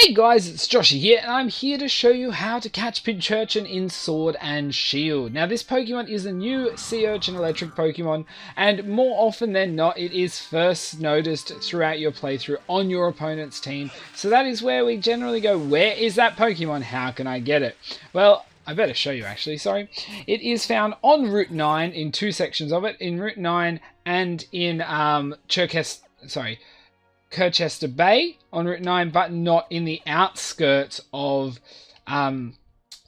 Hey guys, it's Joshie here, and I'm here to show you how to catch Pincurchin in Sword and Shield. Now, this Pokemon is a new Sea Urchin Electric Pokemon, and more often than not, it is first noticed throughout your playthrough on your opponent's team. So that is where we generally go, where is that Pokemon? How can I get it? Well, I better show you actually, sorry. It is found on Route 9 in two sections of it, in Route 9 and in um, Cherkes, sorry, Circhester Bay on Route 9, but not in the outskirts of um,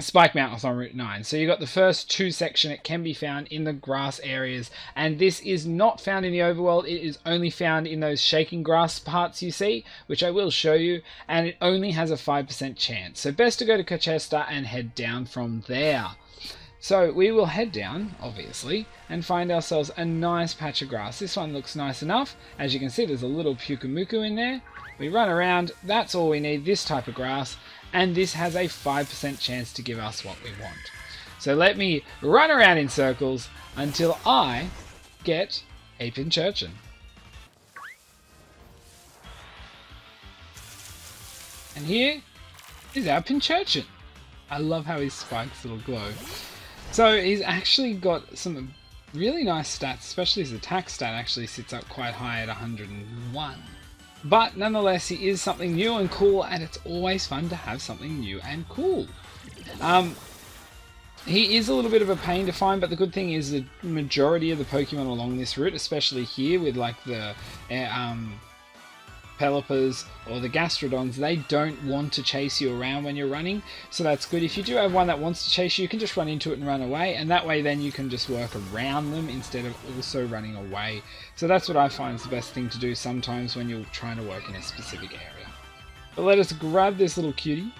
Spike Mountains on Route 9. So you've got the first two section, it can be found in the grass areas, and this is not found in the overworld, it is only found in those shaking grass parts you see, which I will show you, and it only has a 5% chance. So best to go to Circhester and head down from there. So we will head down, obviously, and find ourselves a nice patch of grass. This one looks nice enough. As you can see, there's a little Pyukumuku in there. We run around, that's all we need, this type of grass, and this has a 5% chance to give us what we want. So let me run around in circles until I get a Pincurchin. And here is our Pincurchin. I love how his spikes little glow. So he's actually got some really nice stats, especially his attack stat actually sits up quite high at 101. But nonetheless, he is something new and cool, and it's always fun to have something new and cool. Um, he is a little bit of a pain to find, but the good thing is the majority of the Pokemon along this route, especially here with like the uh, um, Pelippers or the Gastrodons, they don't want to chase you around when you're running, so that's good. If you do have one that wants to chase you, you can just run into it and run away, and that way then you can just work around them instead of also running away. So that's what I find is the best thing to do sometimes when you're trying to work in a specific area. But let us grab this little cutie.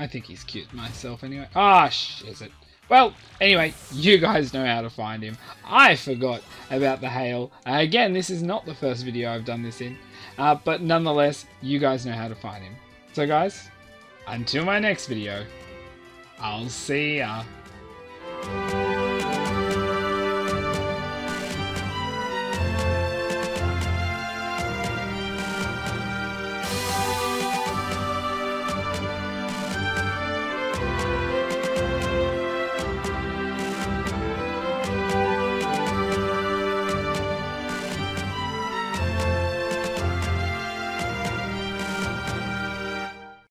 I think he's cute myself anyway. Ah, oh, is it? Well, anyway, you guys know how to find him. I forgot about the hail. Uh, again, this is not the first video I've done this in. Uh, but nonetheless, you guys know how to find him. So guys, until my next video, I'll see ya.